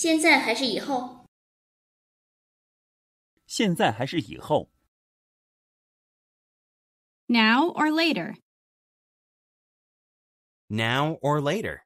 现在还是以后？现在还是以后？Now or later? Now or later?